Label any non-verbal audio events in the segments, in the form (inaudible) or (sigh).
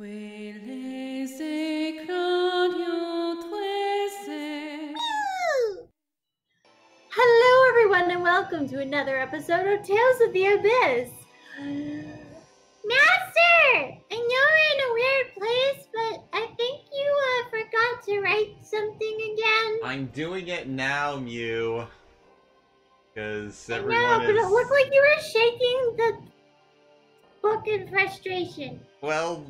Hello, everyone, and welcome to another episode of Tales of the Abyss. Master, I know we're in a weird place, but I think you uh, forgot to write something again. I'm doing it now, Mieu. Because I everyone know, but is. it looked like you were shaking the book in frustration. Well,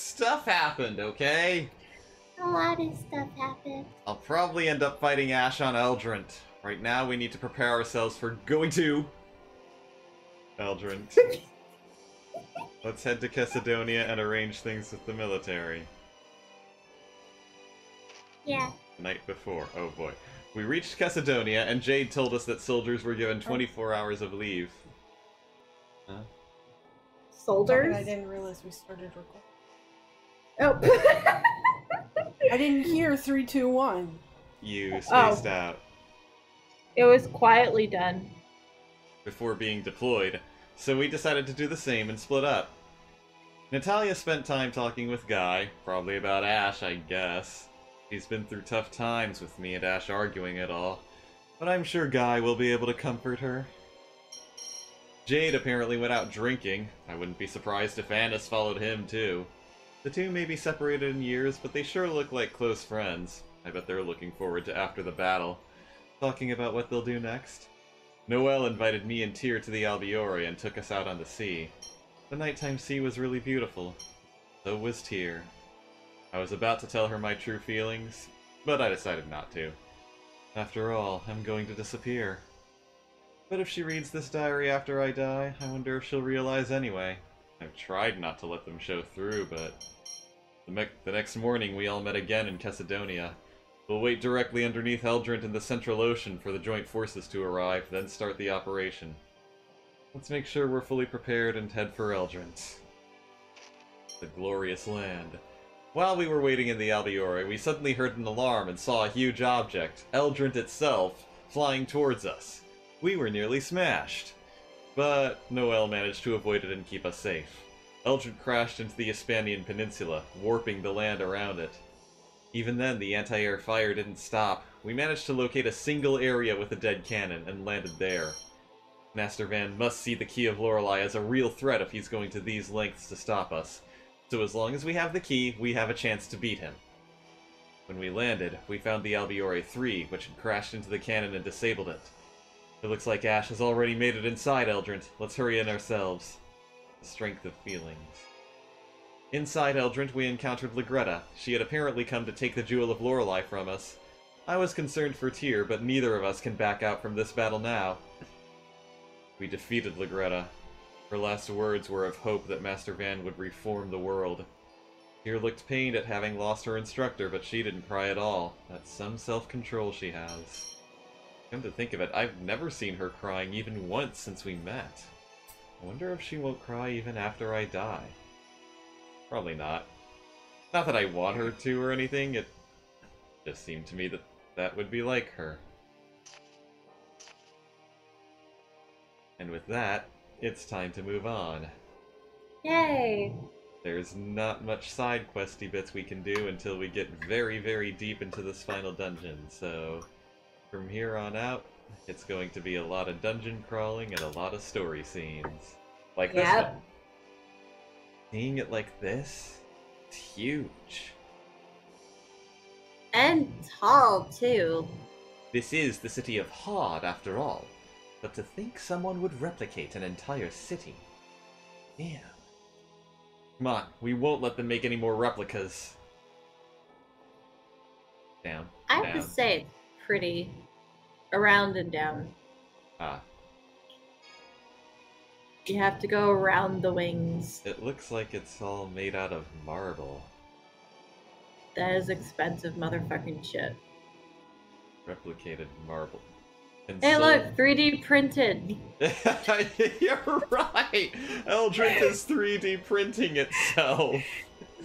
stuff happened, okay? A lot of stuff happened. I'll probably end up fighting Asch on Eldrant. Right now, we need to prepare ourselves for going to. Eldrant. (laughs) Let's head to Chesedonia and arrange things with the military. Yeah. The night before. Oh boy. We reached Chesedonia, and Jade told us that soldiers were given 24 hours of leave. Huh? Soldiers? I didn't realize we started recording. Oh. I didn't hear three, two, one. You oh. spaced Oh. out. it was quietly done. before being deployed, so we decided to do the same and split up. Natalia spent time talking with Guy, probably about Asch, I guess. He's been through tough times with me and Asch arguing it all, but I'm sure Guy will be able to comfort her. Jade apparently went out drinking. I wouldn't be surprised if Anise followed him too. The two may be separated in years, but they sure look like close friends. I bet they're looking forward to after the battle, talking about what they'll do next. Noel invited me and Tear to the Albiore and took us out on the sea. The nighttime sea was really beautiful. So was Tear. I was about to tell her my true feelings, but I decided not to. After all, I'm going to disappear. But if she reads this diary after I die, I wonder if she'll realize anyway. I've tried not to let them show through, but... The, the next morning, we all met again in Chesedonia. We'll wait directly underneath Eldrant in the Central Ocean for the joint forces to arrive, then start the operation. Let's make sure we're fully prepared and head for Eldrant. The glorious land. While we were waiting in the Albiore, we suddenly heard an alarm and saw a huge object, Eldrant itself, flying towards us. We were nearly smashed. But Noel managed to avoid it and keep us safe. Eldrant crashed into the Hispanian Peninsula, warping the land around it. Even then, the anti-air fire didn't stop. We managed to locate a single area with a dead cannon and landed there. Master Van must see the Key of Lorelei as a real threat if he's going to these lengths to stop us. So as long as we have the key, we have a chance to beat him. When we landed, we found the Albiore 3, which had crashed into the cannon and disabled it. It looks like Ash has already made it inside Eldrant. Let's hurry in ourselves. The strength of feelings. Inside Eldrant, we encountered Legretta. She had apparently come to take the Jewel of Lorelei from us. I was concerned for Tear, but neither of us can back out from this battle now. We defeated Legretta. Her last words were of hope that Master Van would reform the world. Tear looked pained at having lost her instructor, but she didn't cry at all. That's some self-control she has. Come to think of it, I've never seen her crying even once since we met. I wonder if she won't cry even after I die. Probably not. Not that I want her to or anything, it just seemed to me that that would be like her. And with that, it's time to move on. Yay. There's not much side questy bits we can do until we get very, very deep into this final dungeon, so from here on out, it's going to be a lot of dungeon crawling and a lot of story scenes. Like this one. Seeing it like this, it's huge. And tall, too. This is the city of Hod, after all. But to think someone would replicate an entire city. Damn. Come on, we won't let them make any more replicas. Down. I have down. to say, pretty around and down. Ah, You have to go around the wings. it looks like it's all made out of marble. That is expensive motherfucking shit. Replicated marble. And Hey, so- look, 3D printed. (laughs) You're right! Eldritch is 3D printing itself.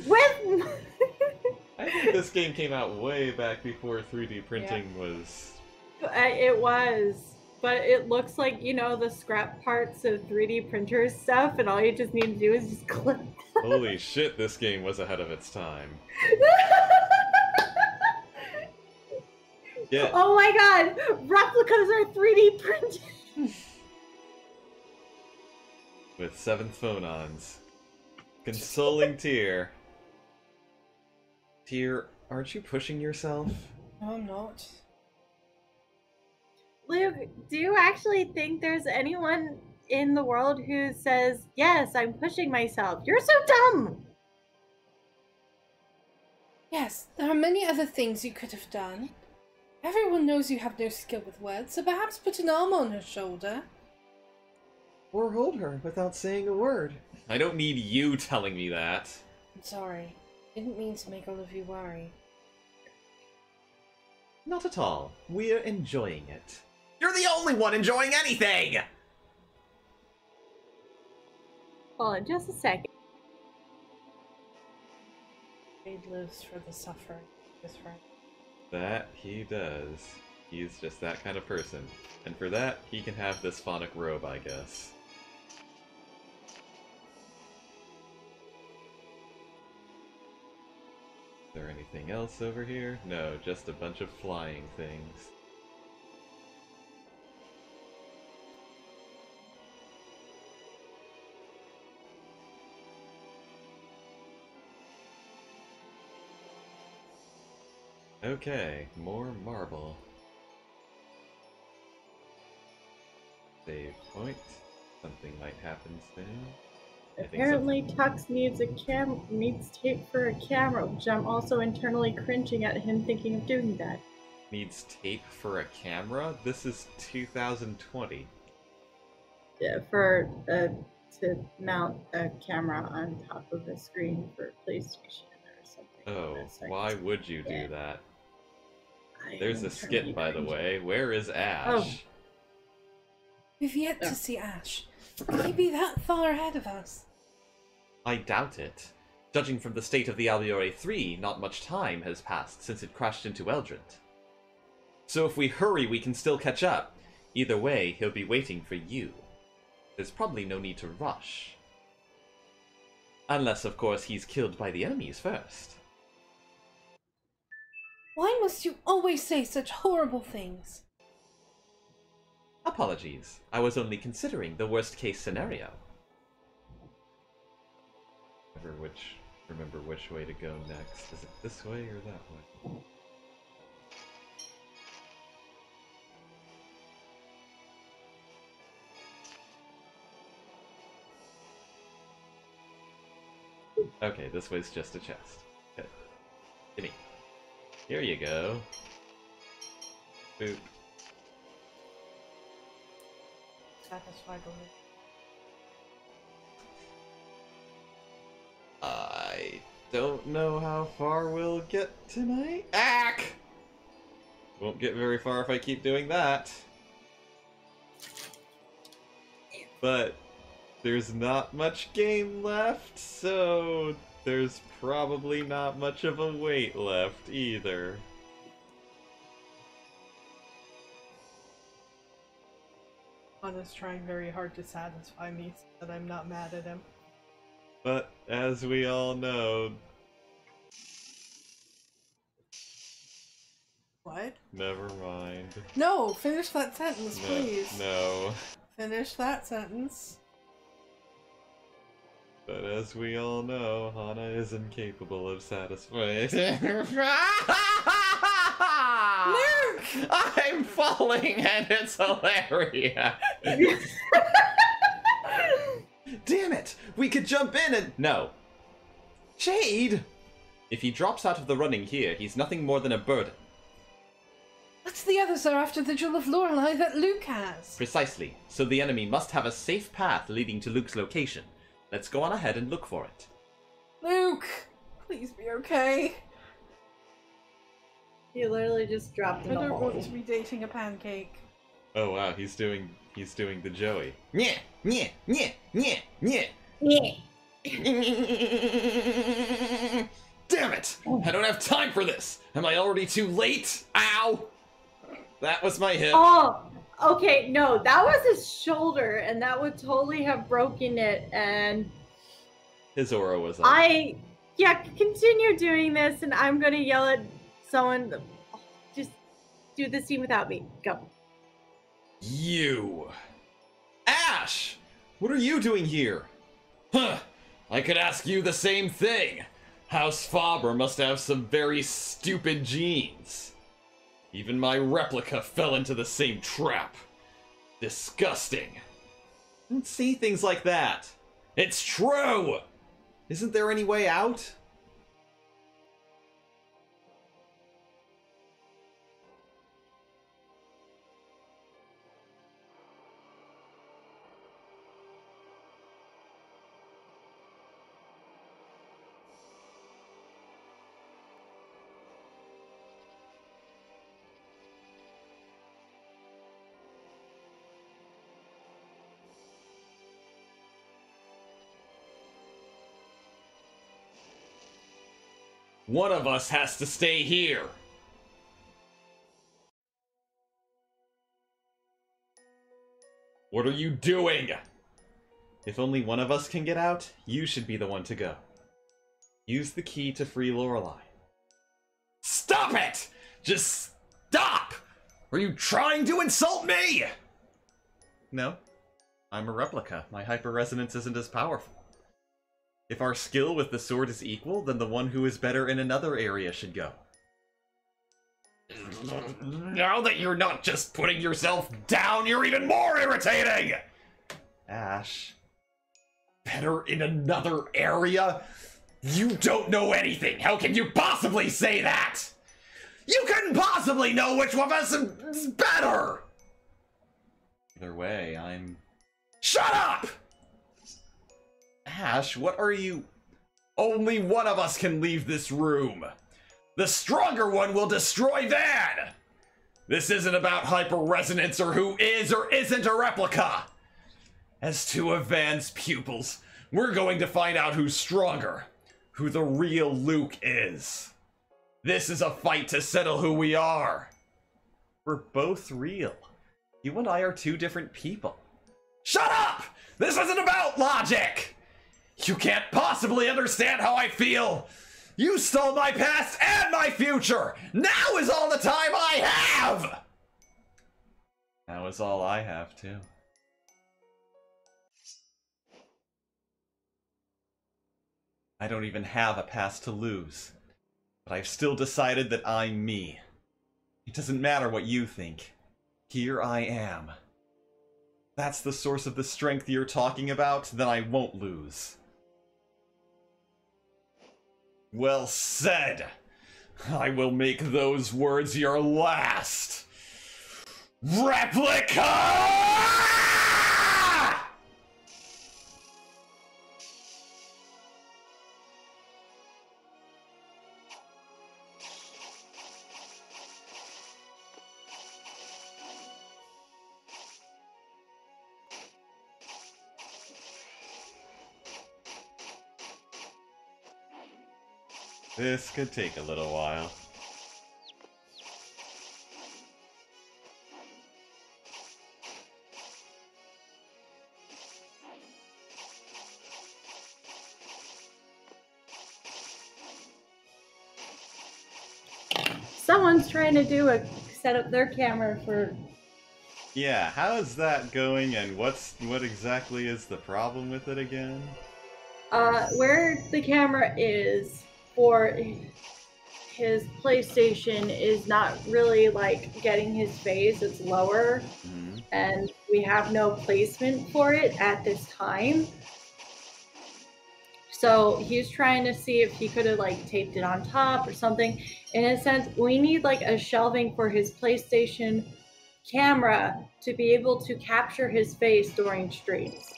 With. I (laughs) think this game came out way back before 3D printing was. It was. But it looks like, you know, the scrap parts of 3D printers stuff, and all you just need to do is just (laughs) clip. Holy shit, this game was ahead of its time. (laughs) Yeah, Oh my god, replicas are 3D printed. with seventh phonons. Consoling Tear. Tear, aren't you pushing yourself? No, I'm not. Luke, do you actually think there's anyone in the world who says, Yes, I'm pushing myself? You're so dumb! Yes, there are many other things you could have done. Everyone knows you have no skill with words, so perhaps put an arm on her shoulder. Or hold her without saying a word. I don't need you telling me that. I'm sorry. Didn't mean to make all of you worry. Not at all. We're enjoying it. You're the only one enjoying anything! Hold on just a second. Jade lives for the suffering. His friend. That he does. He's just that kind of person. And for that, he can have this phonic robe, I guess. There anything else over here? No, just a bunch of flying things. Okay, more marble. Save point. Something might happen soon. Apparently, Tux needs a cam needs tape for a camera, which I'm also internally cringing at him thinking of doing that. Needs tape for a camera? This is 2020. Yeah, for uh, to mount a camera on top of a screen for PlayStation or something. Oh, like- why would you do that? I There's a skit, by the way. Where is Asch? Oh. We've yet Yeah. to see Asch. Could he be that far ahead of us? I doubt it. Judging from the state of the Albiore 3, not much time has passed since it crashed into Eldrant. So if we hurry, we can still catch up. Either way, he'll be waiting for you. There's probably no need to rush. Unless, of course, he's killed by the enemies first. Why must you always say such horrible things? Apologies. I was only considering the worst case scenario. Remember which remember which way to go next. Is it this way or that way? Okay, this way's just a chest. Good. Gimme. Here you go. Boop. Satisfied with I don't know how far we'll get tonight. Ack! Won't get very far if I keep doing that. But there's not much game left, so there's probably not much of a wait left either. Anna's trying very hard to satisfy me so that I'm not mad at him. But as we all know, What? never mind. No, finish that sentence, No, please. no. Finish that sentence. But as we all know, Hana is incapable of satisfying. (laughs) (laughs) Luke! I'm falling and it's hilarious. (laughs) Damn it! We could jump in and. No. Jade! If he drops out of the running here, he's nothing more than a burden. But the others are after the Jewel of Lorelei that Luke has. Precisely. So the enemy must have a safe path leading to Luke's location. Let's go on ahead and look for it. Luke! Please be okay. He literally just dropped I in the don't hole. want to be dating a pancake. Oh wow, he's doing he's doing the Joey. Yeah, yeah, yeah, yeah, yeah. Yeah. Damn it! I don't have time for this! Am I already too late? Ow! That was my hip. Oh, okay. No, that was his shoulder, and that would totally have broken it. And His aura was up. I yeah, continue doing this, and I'm gonna yell at someone. Just do the scene without me. Go. You! Asch! What are you doing here? Huh! I could ask you the same thing. House Fabre must have some very stupid genes. Even my replica fell into the same trap. Disgusting. Don't say things like that. It's true! Isn't there any way out? One of us has to stay here. What are you doing? If only one of us can get out, you should be the one to go. Use the key to free Lorelei. Stop it! Just stop! Are you trying to insult me? No. I'm a replica. My hyper resonance isn't as powerful. If our skill with the sword is equal, then the one who is better in another area should go. Now that you're not just putting yourself down, you're even more irritating! Asch. Better in another area? You don't know anything! How can you possibly say that? You couldn't possibly know which one of us is better! Either way, I'm. Shut up! Asch, what are you. Only one of us can leave this room. The stronger one will destroy Van! This isn't about hyper resonance or who is or isn't a replica! As two of Van's pupils, we're going to find out who's stronger, who the real Luke is. This is a fight to settle who we are. We're both real. You and I are two different people. Shut up! This isn't about logic! You can't possibly understand how I feel! You stole my past and my future! Now is all the time I have! Now is all I have, too. I don't even have a past to lose. But I've still decided that I'm me. It doesn't matter what you think. Here I am. That's the source of the strength you're talking about, then I won't lose. Well said. I will make those words your last. Replica! This could take a little while. Someone's trying to do a set up their camera for. Yeah, how is that going and what's what exactly is the problem with it again? Uh, where the camera is for his PlayStation is not really like getting his face, it's lower, Mhm. and we have no placement for it at this time. So he's trying to see if he could have like taped it on top or something. In a sense, we need like a shelving for his PlayStation camera to be able to capture his face during streams,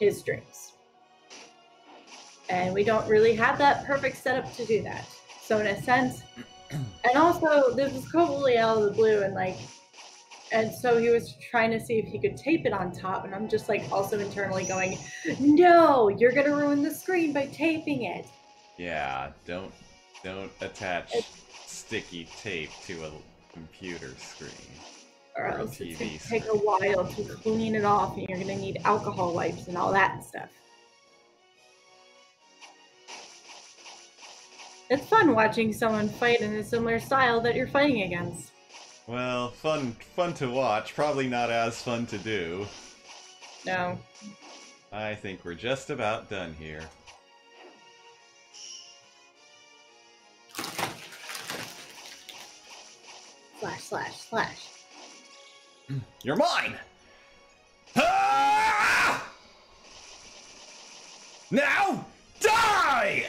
his streams. And we don't really have that perfect setup to do that. So in a sense, (clears throat) and also this was completely out of the blue and like and so he was trying to see if he could tape it on top and i'm just like also internally going no you're gonna ruin the screen by taping it Yeah, don't don't attach It- sticky tape to a computer screen. or Or a else it's gonna TV take a while to clean it off and you're gonna need alcohol wipes and all that stuff It's fun watching someone fight in a similar style that you're fighting against. Well, fun fun to watch, probably not as fun to do. No. I think we're just about done here. Slash, slash, slash. (clears throat) You're mine! Ah! Now, die!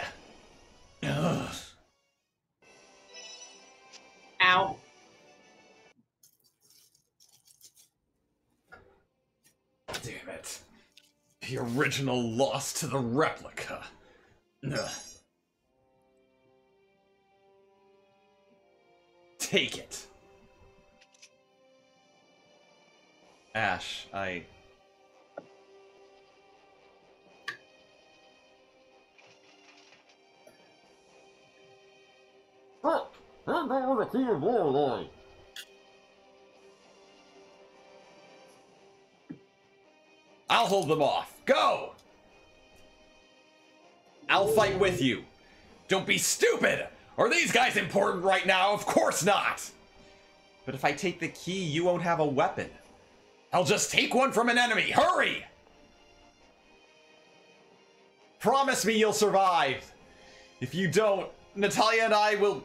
Ugh. Damn it. The original lost to the replica. Ugh. Take it. Asch, I. I'll hold them off. Go! I'll fight with you. Don't be stupid! Are these guys important right now? Of course not! But if I take the key, you won't have a weapon. I'll just take one from an enemy. Hurry! Promise me you'll survive. If you don't, Natalia and I will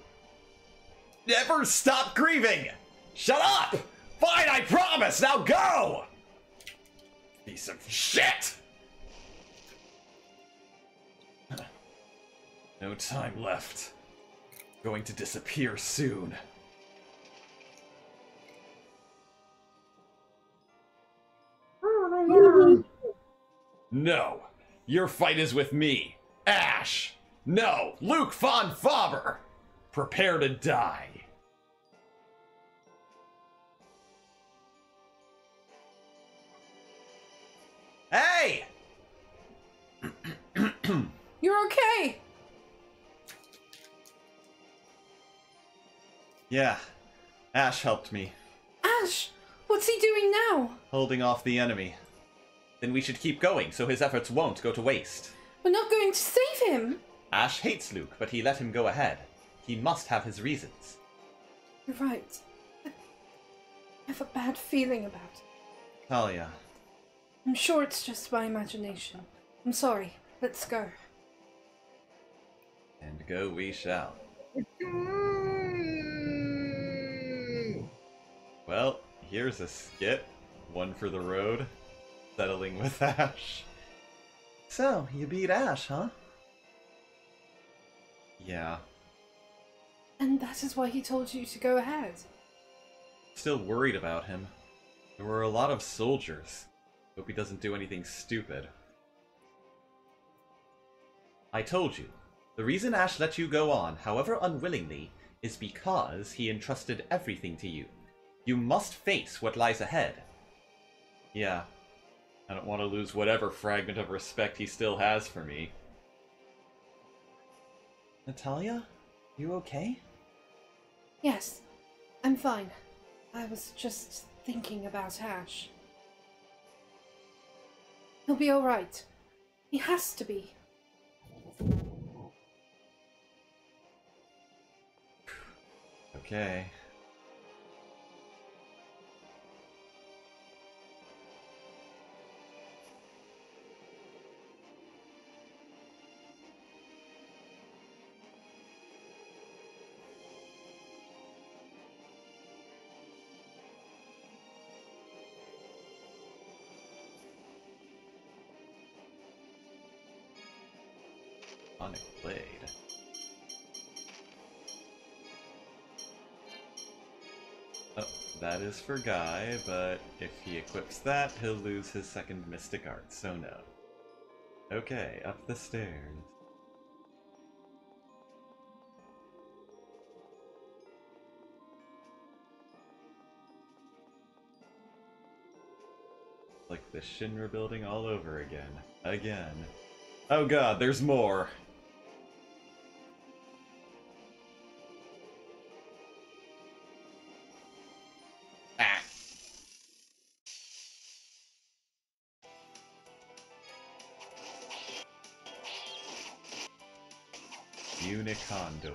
never stop grieving. Shut up! Fine, I promise. Now go! Piece of shit! No time left. Going to disappear soon. No, your fight is with me, Asch. No, Luke fon Fabre. Prepare to die. Hey! (clears throat) You're okay! Yeah, Asch helped me, Asch! What's he doing now? holding off the enemy. Then we should keep going so his efforts won't go to waste. We're not going to save him! Asch hates Luke, but he let him go ahead. He must have his reasons. You're right. I have a bad feeling about it. Talia, I'm sure it's just my imagination. I'm sorry. Let's go. and go we shall. Well, here's a skit. One for the road. Settling with (laughs) Asch. So, you beat Asch, huh? Yeah. And that is why he told you to go ahead. Still worried about him. There were a lot of soldiers. Hope he doesn't do anything stupid. I told you. The reason Asch let you go on, however unwillingly, is because he entrusted everything to you. You must face what lies ahead. Yeah. I don't want to lose whatever fragment of respect he still has for me. Natalia? You okay? Yes, I'm fine. I was just thinking about Asch. He'll be alright. He has to be. Okay. Sonic Blade. Oh, that is for Guy, but if he equips that, he'll lose his second Mystic Art, so no. Okay, up the stairs. Like the Shinra building all over again. Again. Oh god, there's more! Unicondor.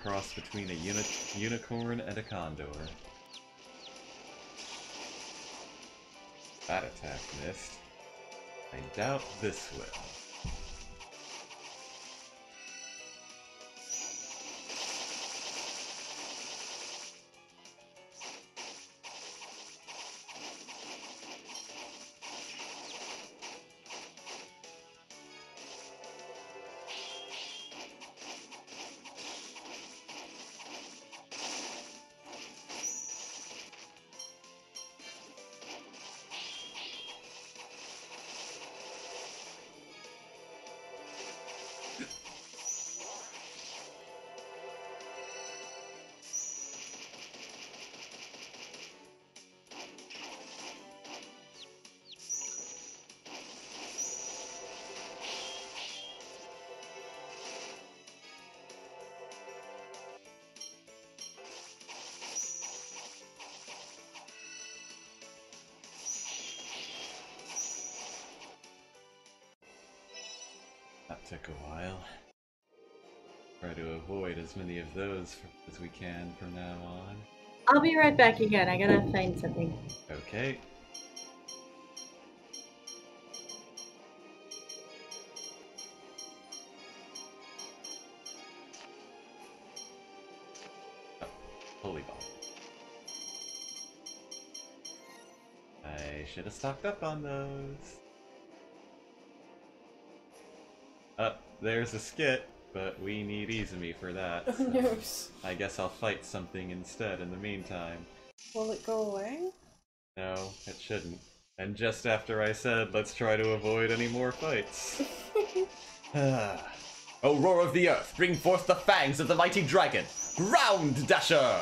Cross between a uni unicorn and a condor. That attack missed. I doubt this will. Took a while. Try to avoid as many of those as we can from now on. I'll be right back again. I gotta find something. Okay. Oh, holy ball. I should have stocked up on those. There's a skit, but we need Izumi for that. Oh so no. I guess I'll fight something instead in the meantime. Will it go away? No, it shouldn't. And just after I said, let's try to avoid any more fights. Ah. (laughs) (sighs) O roar of the earth, bring forth the fangs of the mighty dragon! Ground Dasher!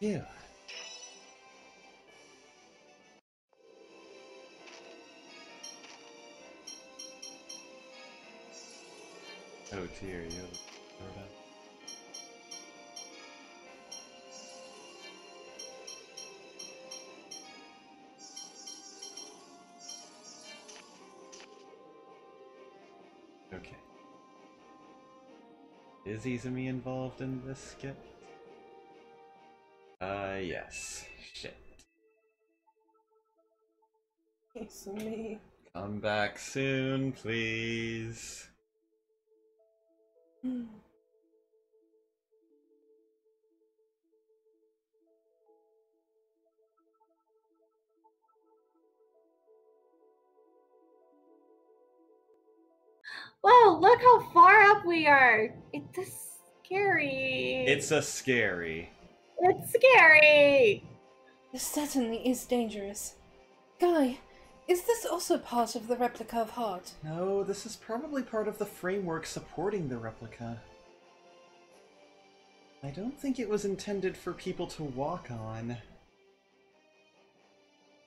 Phew. Oh dear, you Rhoda. Okay. Is Izumi involved in this skit? Uh, yes. Shit. It's me. Come back soon, please. Hmm. (sighs) Whoa, look how far up we are. It's scary. It's a scary. It's scary. This certainly is dangerous. Guy, is this also part of the replica of Heart? No, this is probably part of the framework supporting the replica. I don't think it was intended for people to walk on.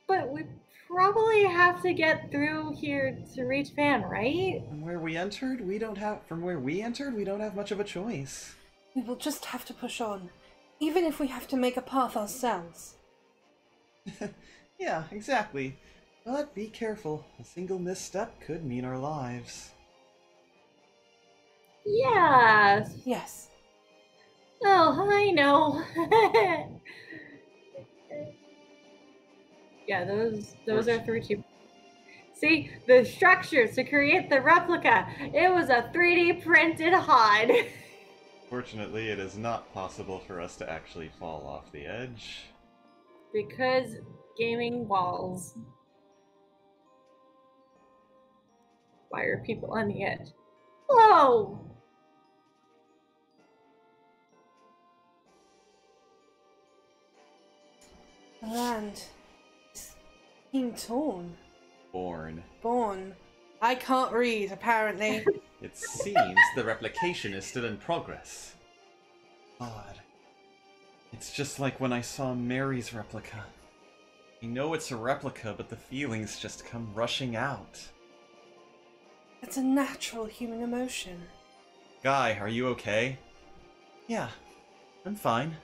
But we probably have to get through here to reach Van, right? From where we entered, we don't have from where we entered, we don't have much of a choice. We will just have to push on, even if we have to make a path ourselves. (laughs) yeah, exactly. But be careful. A single misstep could mean our lives. Yeah. Yes. Oh, I know. (laughs) yeah, those those are three cheap. See, the structures to create the replica. It was a 3D printed HUD. (laughs) Fortunately, it is not possible for us to actually fall off the edge. because gaming walls. Why are people on the edge? Whoa! The land is being torn. Born. Born. I can't read, apparently. (laughs) It seems the replication is still in progress. Odd. It's just like when I saw Mary's replica. I know it's a replica, but the feelings just come rushing out. it's a natural human emotion. Guy, are you okay? Yeah, I'm fine.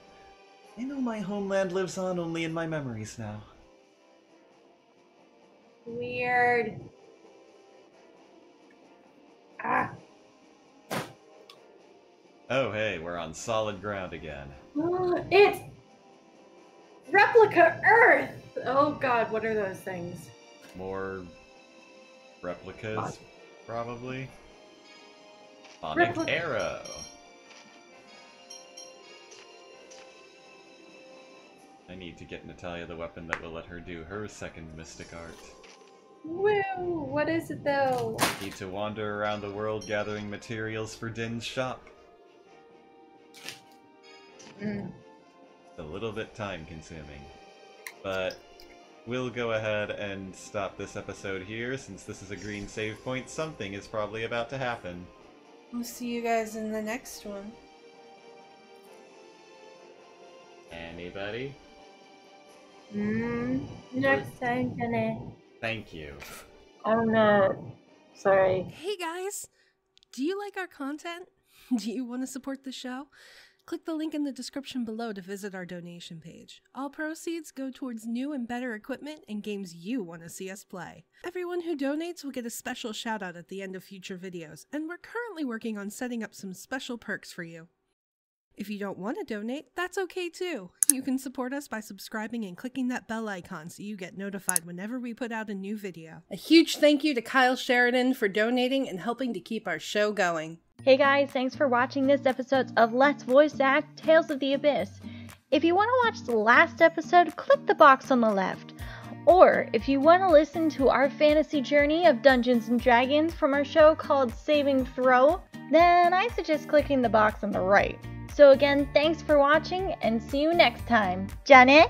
I know my homeland lives on only in my memories now. Weird. Ah. Oh, hey, we're on solid ground again. It's replica Earth. Oh God, what are those things? More replicas, probably. Sonic Repli- Arrow. I need to get Natalia the weapon that will let her do her second mystic art. Woo! What is it though? Need to wander around the world gathering materials for Din's shop. Mm. a little bit time consuming. But we'll go ahead and stop this episode here since this is a green save point. Something is probably about to happen. We'll see you guys in the next one. Anybody? Mm. Next time, Jenny. Thank you. I'm not. Sorry. Hey guys! Do you like our content? (laughs) Do you want to support the show? Click the link in the description below to visit our donation page. All proceeds go towards new and better equipment and games you want to see us play. Everyone who donates will get a special shout out at the end of future videos, and we're currently working on setting up some special perks for you. If you don't want to donate, that's okay too. You can support us by subscribing and clicking that bell icon so you get notified whenever we put out a new video. A huge thank you to Kyle Sheridan for donating and helping to keep our show going. Hey guys, thanks for watching this episode of Let's Voice Act Tales of the Abyss. If you want to watch the last episode, click the box on the left. Or if you want to listen to our fantasy journey of Dungeons and Dragons from our show called Saving Throw, then I suggest clicking the box on the right. So again, thanks for watching and see you next time. Janet?